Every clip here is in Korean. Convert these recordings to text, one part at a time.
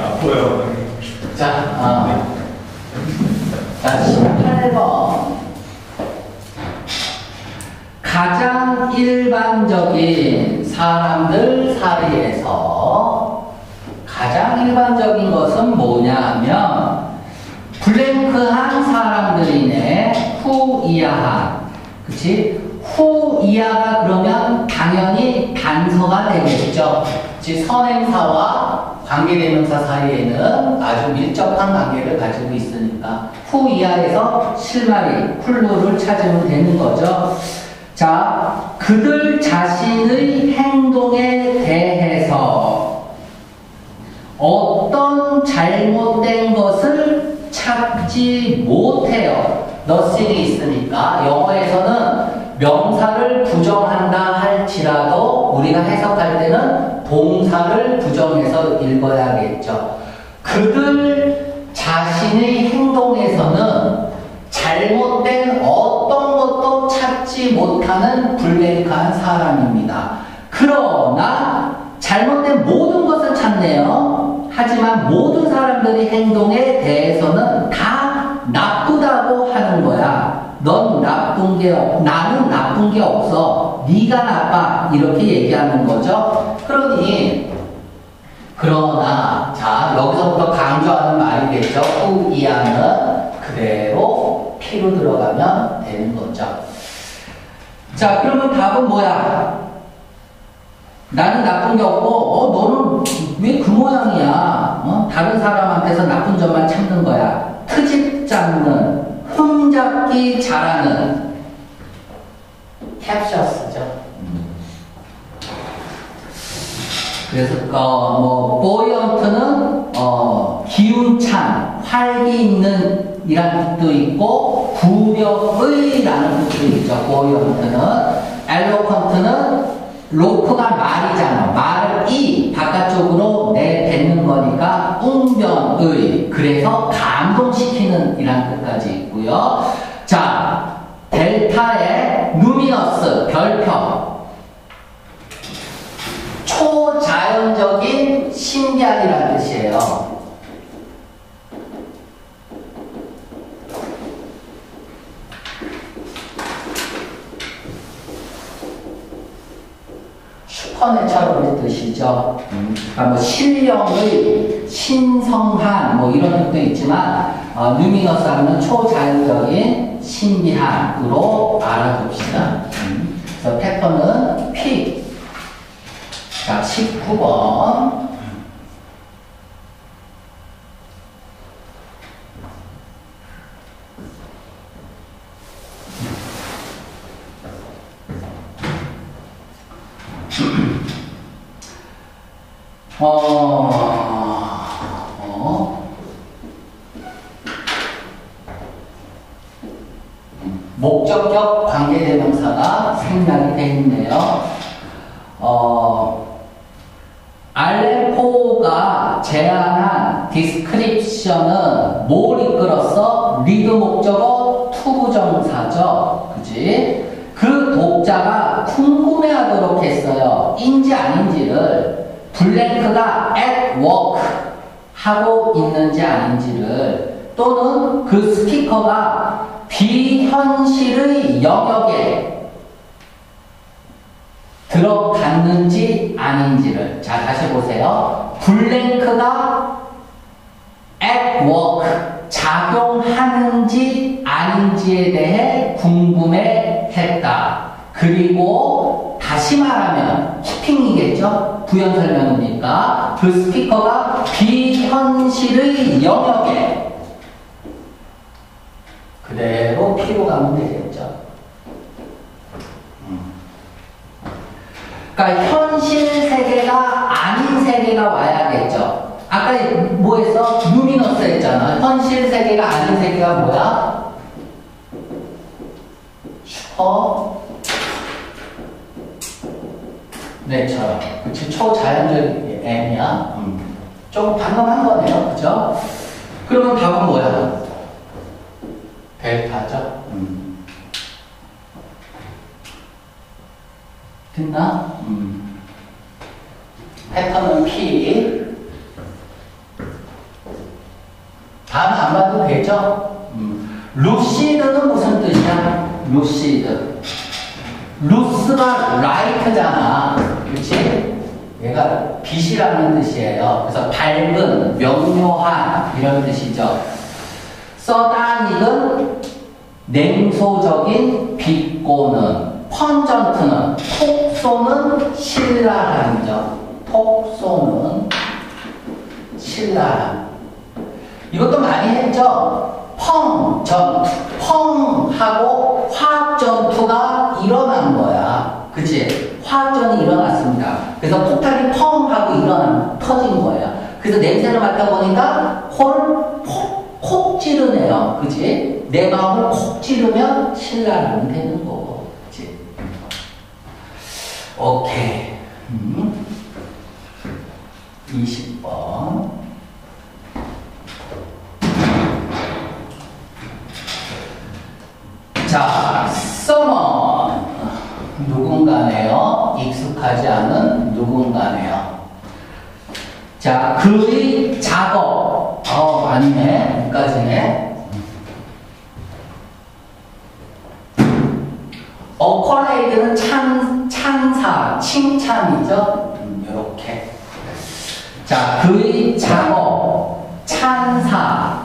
안 보여. 자, 어. 자, 18번. 가장 일반적인 사람들 사이에서 가장 일반적인 것은 뭐냐 하면 블랭크한 사람들이네 후이하한 그치? 후이하가 그러면 당연히 단서가 되겠죠 즉 선행사와 관계대명사 사이에는 아주 밀접한 관계를 가지고 있으니까 후 이하에서 실마리 쿨루를 찾으면 되는 거죠 자, 그들 자신의 행동에 대해서 어떤 잘못된 것을 찾지 못해요. nothing이 있으니까 영어에서는 명사를 부정한다 할지라도 우리가 해석할 때는 동사를 부정해서 읽어야겠죠. 그들 자신의 행동에서는 잘못된 어떤 것도 찾지 못하는 블랭크한 사람입니다. 그러나 잘못된 모든 것을 찾네요. 하지만 모든 사람들의 행동에 대해서는 다 나쁘다고 하는 거야. 넌 나쁜 게 없, 나는 나쁜 게 없어. 네가 나빠. 이렇게 얘기하는 거죠. 그러니 그러나 자 여기서부터 강조하는 말이겠죠. 후이하는 그대로 피로 들어가면 되는 거죠. 자 그러면 답은 뭐야? 나는 나쁜 게 없고 어 너는 왜 그 모양이야? 어? 다른 사람한테서 나쁜 점만 찾는 거야. 트집 잡는, 흠잡기 잘하는 캡셔스죠. 그래서 어, 뭐 보이언트는 어, 기운찬, 활기 있는 이란 뜻도 있고 구력의라는 뜻도 있죠. 보이언트는 엘로컨트는 로크가 말이잖아. 말을 이 바깥쪽으로 웅변의 그래서 감동시키는 이란 뜻까지 있고요. 자 델타의 누미너스 별표 초자연적인 신비한이라는 뜻이에요. 슈퍼내처럴의 뜻이죠. 음, 그러니까 뭐 신령의 신성한 뭐 이런 뜻도 있지만 어, 누미너스 하면 초자연적인 신비한으로 알아둡시다. 음, 그래서 패턴은 P 자, 19번. 어, 어. 목적격 관계대명사가 생략이 있네요. 어, 앨런 포가 제안한 description은 뭘 이끌었어? lead 목적어 to부정사죠. 그지? 그 독자가 궁금해하도록 했어요. 인지 아닌지를 blank가 at work 하고 있는지 아닌지를 또는 그 스피커가 비현실의 영역에 들어갔는지 아닌지를 자 다시 보세요. 블랭크가 at work 작용하는지 아닌지에 대해 궁금해했다. 그리고 다시 말하면 키핑이겠죠? 부연 설명이니까 그 스피커가 비현실의 영역에 그대로 피로 가면 되겠죠. 그러니까 현실 세계가 아닌 세계가 와야겠죠. 아까 뭐 했어? 루미너스 했잖아. 현실 세계가 아닌 세계가 뭐야? 슈퍼 네처럼. 그치? 초자연적 M이야. 음. 조금 방금 한 거네요. 그죠? 그러면 답은 뭐야? 델타죠. 음. 됐나? 음. 패턴은 P. 다음 안 봐도 되죠? 음. 루시드는 무슨 뜻이야? 루시드. 루스가 라이트잖아. 그치? 얘가 빛이라는 뜻이에요. 그래서 밝은, 명료한 이런 뜻이죠. 서다닉은 냉소적인 비꼬는 펀전트는 톡 쏘는 신랄함이죠. 톡 쏘는 신랄함. 이것도 많이 했죠. 펑 전투, 펑 하고 화학 전투가 일어난 거야. 그치? 화학전이 일어났습니다. 그래서 폭탄이 펑 하고 일어난, 터진 거야. 그래서 냄새를 맡아보니까 코를 콕, 콕 찌르네요. 그치? 내 마음을 콕 찌르면 신랄함이 되는. 그치? 오케이. 음. 20번. 자, someone. 누군가네요. 익숙하지 않은 누군가네요. 자, 그의 작업. 어, 맞네. 여기까지네. 어컬레이드는 찬, 찬사, 칭찬이죠. 음, 이렇게. 자, 그의 작업, 찬사,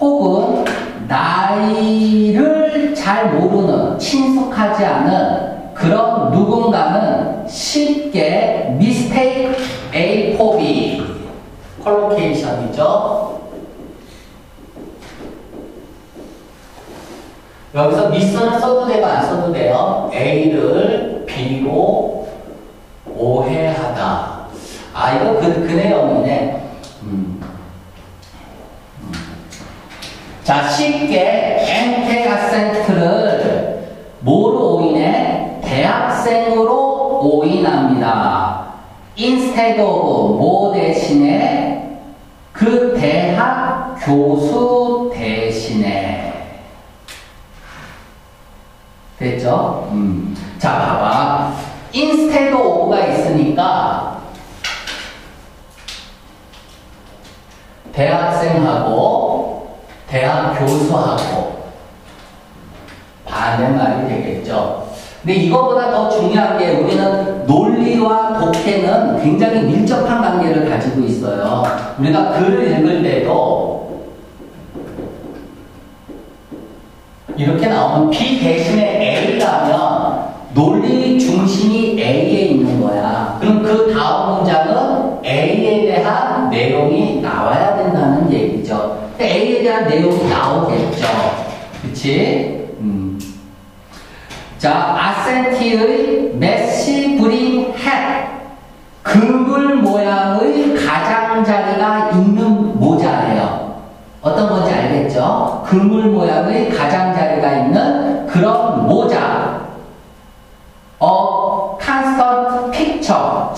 혹은 나이를 잘 모르는, 친숙하지 않은 그런 누군가는 쉽게 mistake A for B. 컬로케이션이죠. 여기서 미스는 써도 되고 안 써도 돼요. A를 B로 오해하다. 아, 이거 그, 그 내용이네. 음. 음. 자, 쉽게 NK 아센트를 뭐로 오인해? 대학생으로 오인합니다. instead of 뭐 대신에 그 대학 교수 대신에 됐죠? 음. 자, 봐봐. instead of가 있으니까 대학생하고 대학 교수하고 반대말이 되겠죠. 근데 이거보다 더 중요한 게 우리는 논리와 독해는 굉장히 밀접한 관계를 가지고 있어요. 우리가 글을 읽을 때도 이렇게 나오면 B 대신에 A라면 논리 중심이 A에 있는 거야. 그럼 그 다음 문장은 A에 대한 내용이 나와야 된다는 얘기죠. A에 대한 내용이 나오겠죠. 그치? 음. 자, 아센티의 메시 브링 햇. 그물 모양의 가장자리가 있는 모자래요. 어떤 건지 알겠죠? 그물 모양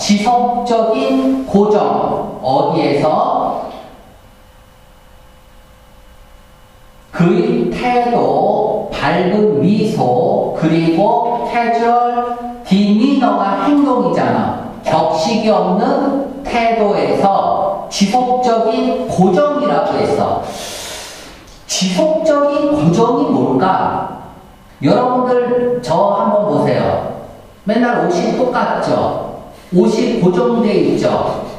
지속적인 고정. 어디에서? 그의 태도, 밝은 미소, 그리고 캐주얼 디미너가 행동이잖아. 격식이 없는 태도에서 지속적인 고정이라고 했어. 지속적인 고정이 뭘까? 여러분들 저 한번 보세요. 맨날 옷이 똑같죠? 옷이 고정돼 있죠?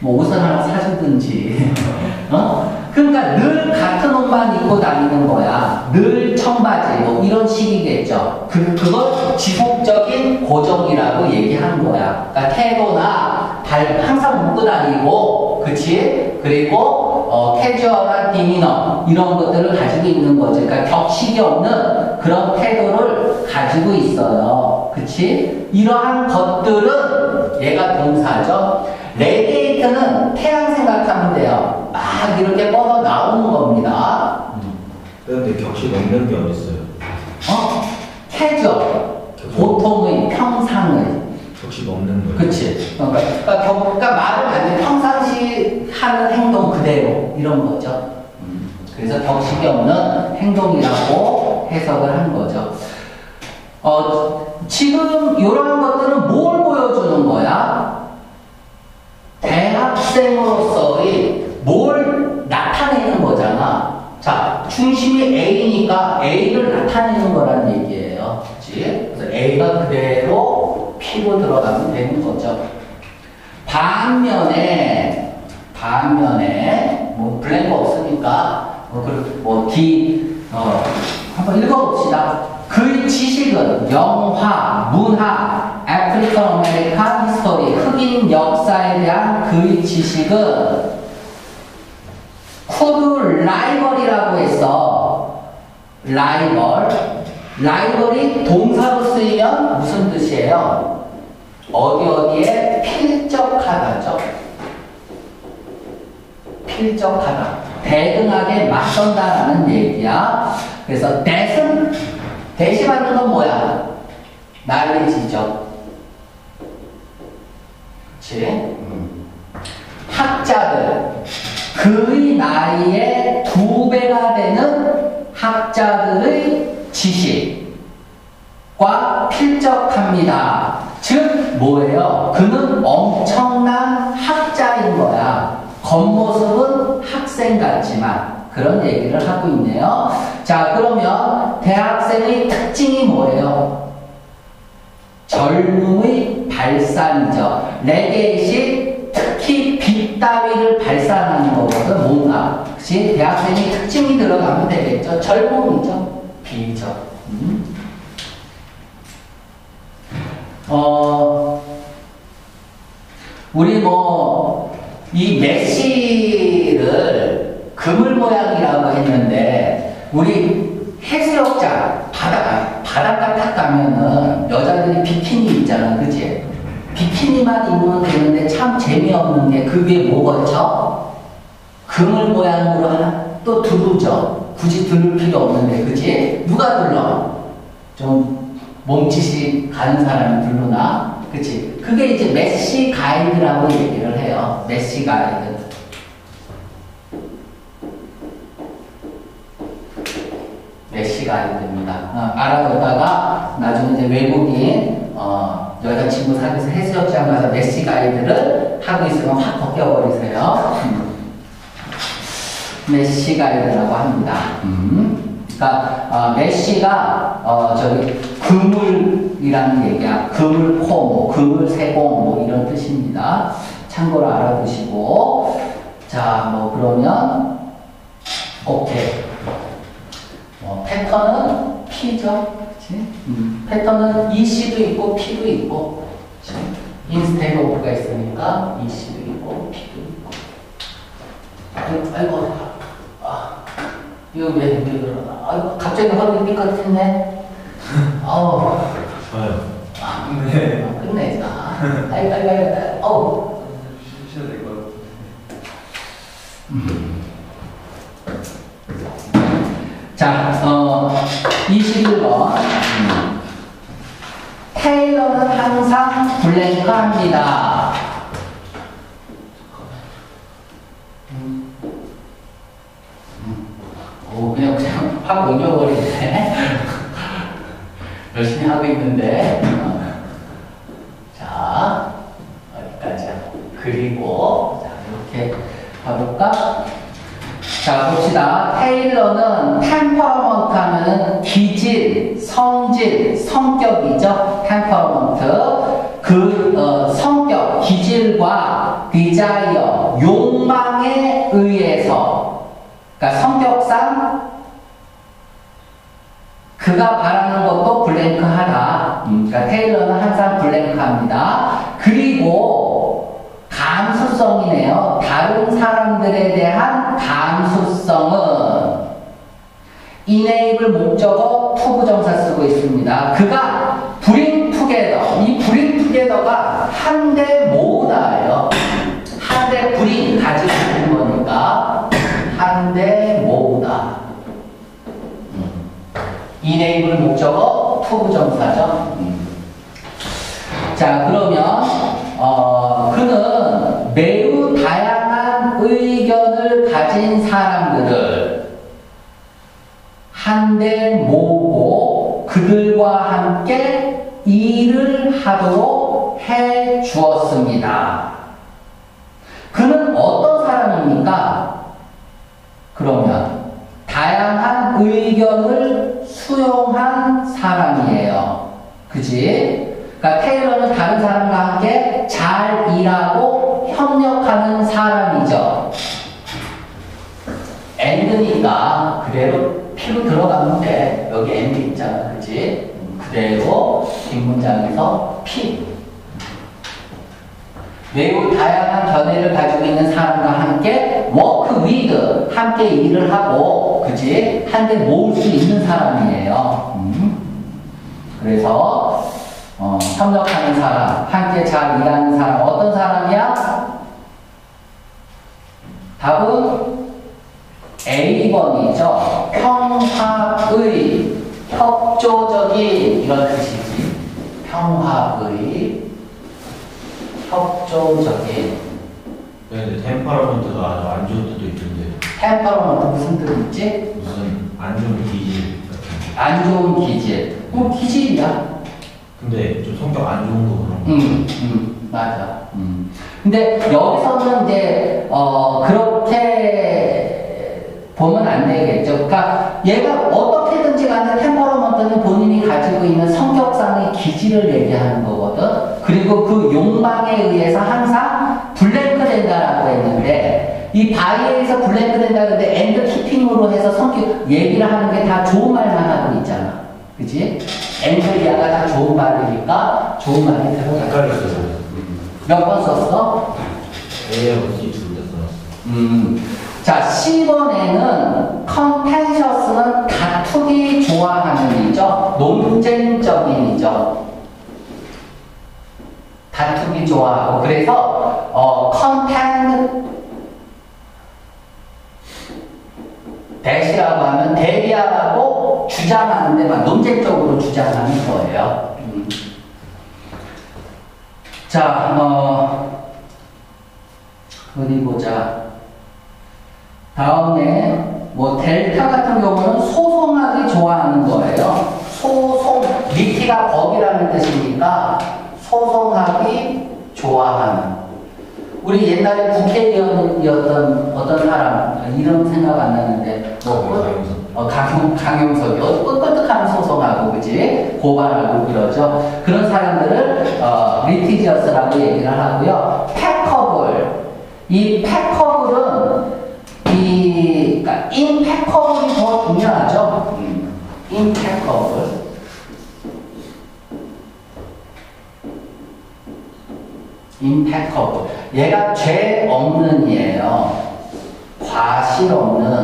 뭐 옷을 하나 사주든지. 어? 그러니까 늘 같은 옷만 입고 다니는 거야. 늘 청바지, 뭐 이런 식이겠죠. 그, 그걸 지속적인 고정이라고 얘기하는 거야. 그러니까 태도나 발 항상 묶고 다니고, 그치? 그리고, 어, 캐주얼한 디미너, 이런 것들을 가지고 있는 거죠. 그러니까 격식이 없는 그런 태도를 가지고 있어요. 그치? 이러한 것들은 얘가 동사죠. radiate는 태양 생각하면 돼요. 막 이렇게 뻗어 나오는 겁니다. 그런데 격식 없는 게 어딨어요? 어? 캐주얼. 보통의 평상의 조금 없는 거예요. 그치. 어, 그러니까, 그러니까, 그러니까 말을 하는 평상시 하는 행동 그대로 이런 거죠. 음, 그래서 격식이 없는 행동이라고 해석을 한 거죠. 어, 지금 이런 것들은 뭘 보여주는 거야? 대학생으로서의 뭘 나타내는 거잖아. 자, 중심이 A니까 A 들어가면 되는 거죠. 반면에 반면에 뭐 blank 없으니까 뭐 그 뭐 기 어, 한번 읽어봅시다. 그의 지식은 영화, 문화, African American history, 흑인 역사에 대한 그의 지식은 could rival이라고 해서 rival rival이 동사로 쓰이면 무슨 뜻이에요? 어디 어디에 필적하다죠. 필적하다. 대등하게 맞선다라는 얘기야. 그래서 대은 대시받는 건 뭐야? 난리지죠. 그치? 음. 학자들. 그의 나이에 두 배가 되는 학자들의 지식과 필적합니다. 즉, 뭐예요? 그는 엄청난 학자인 거야. 겉모습은 학생 같지만. 그런 얘기를 하고 있네요. 자, 그러면 대학생의 특징이 뭐예요? 젊음의 발산이죠. 레게이시 특히 빛 따위를 발산하는 거거든, 뭔가. 그치? 대학생의 특징이 들어가면 되겠죠. 젊음이죠. 비죠. 음? 어, 우리 뭐, 이 메시를 그물 모양이라고 했는데, 우리 해수욕장, 바닷가, 바닷가 딱 가면은 여자들이 비키니 있잖아. 그지? 비키니만 입으면 되는데 참 재미없는 게 그 위에 뭐 걸쳐? 그물 모양으로 하나 또 두르죠. 굳이 두를 필요 없는데, 그지? 누가 둘러? 좀 몸짓이 가는 사람이 둘러나? 그치? 그게 이제 메시 가이드라고 얘기를 해요. 메시 가이드. mesh guard입니다. 어, 알아뒀다가 나중에 이제 외국인 어, 여자친구 사귀어서 해수욕장 가서 mesh guard를 하고 있으면 확 벗겨버리세요. 음. mesh guard라고 합니다. 음. 그러니까 어, mesh가 어, 저기 그물이라는 얘기야. 그물코, 뭐, 그물세공 뭐 이런 뜻입니다. 참고로 알아두시고 자, 뭐 그러면 오케이. 뭐 패턴은 P죠. 그치? 음, 패턴은 EC도 있고 P도 있고 instead of가 있으니까 EC도 있고 P도 있고 아이고, 아이고 아, 이거 왜, 왜 그러나 아이고 갑자기 허리 삐끗했네 어우 좋아요. 아, 네. 아, 끝내자 아이고 아이고 아이고 어우 쉬셔야 될것 같아요. 자, 어, 21번. 테일러는 항상 블랭크 합니다. 확 옮겨버리네. 열심히 하고 있는데. 어. 자, 어디까지 하고. 그리고, 자, 이렇게 가볼까? 자, 봅시다. 테일러는 temperament 하면은 기질, 성질, 성격이죠. temperament. 그, 어, 성격, 기질과 desire, 욕망에 의해서. 그러니까 성격상 그가 바라는 것도 블랭크 하다. 음, 그러니까 테일러는 항상 블랭크 합니다. 그리고 감수성이네요. 다른 사람들에 대한 감수성은 enable 목적어 투부 정사 쓰고 있습니다. 그가 bring together, 이 together가 한데 모으다예요. 투부정사죠. 음. 자 그러면 어, 그는 매우 다양한 의견을 가진 사람들을 한데 모으고 그들과 함께 일을 하도록 해 주었습니다. 그는 어떤 사람입니까? 그러면 다양한 의견을 수용한 사람이에요. 그지? 그러니까 테일러는 다른 사람 협력하는 사람이죠. and니까 그대로 피로 들어가면 돼. 여기 and 있잖아. 음, 그대로 뒷문장에서 피. 매우 다양한 견해를 가지고 있는 사람과 함께 work with 함께 일을 하고 그지 한데 모을 수 있는 사람이에요. 음. 그래서 어, 협력하는 사람, 함께 잘 일하는 사람 어떤 사람이야? 답은 A번이죠. 평화의 협조적인 이런 뜻이지. 평화의 협조적인 네, 근데 템퍼러먼트가 아주 안 좋은 뜻도 있던데 템퍼러먼트 무슨 뜻 있지? 무슨 안 좋은 기질. 안 좋은 기질. 뭐 기질이야. 근데 좀 성격 안 좋은 거 그런 거. 음, 음, 맞아. 음. 근데 여기서는 이제 어 그렇게 보면 안 되겠죠. 그러니까 얘가 어떻게든지 간에 temperament는 본인이 가지고 있는 성격상의 기질을 얘기하는 거거든. 그리고 그 욕망에 의해서 항상 blank 된다라고 했는데 이 by에서 blank 된다 근데 and keeping으로 해서 성격 얘기를 하는 게 다 좋은 말만 하고 있잖아. 그지? 엔드리아가 다 좋은 말이니까 좋은 말이 들어가. 몇번 썼어? 둘다. 음. 자, 10번에는 컨텐셔스는 다투기 좋아하는 이죠. 논쟁적인 이죠. 다투기 좋아하고. 그래서, 어, 컨텐, 대시라고 하면 대비하라고 주장하는데 막 논쟁적으로 주장하는 거예요. 음. 자, 어, 어디 보자. 다음에 뭐 델타 같은 경우는 소송하기 좋아하는 거예요. 소송, liti가 법이라는 뜻이니까 소송하기 좋아하는. 우리 옛날에 국회의원이었던 어떤 사람 이름 생각 안 나는데 뭐 강용석. 어, 강용, 강용석이 어, 끄떡하면 소송하고 그지 고발하고 그러죠. 그런 사람들을 어, litigious라고 얘기를 하고요. peccable 이 peccable은 이 그러니까 impeccable이 더 중요하죠. 음, impeccable 임패커블 얘가 죄 없는 이에요. 과실 없는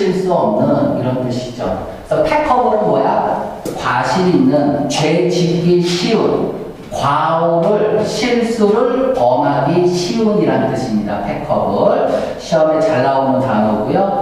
실수 없는 이런 뜻이죠. 그래서 패커블은 뭐야? 과실 있는, 죄 짓기 쉬운, 과오를, 실수를 범하기 쉬운이라는 뜻입니다. 패커블. 시험에 잘 나오는 단어고요.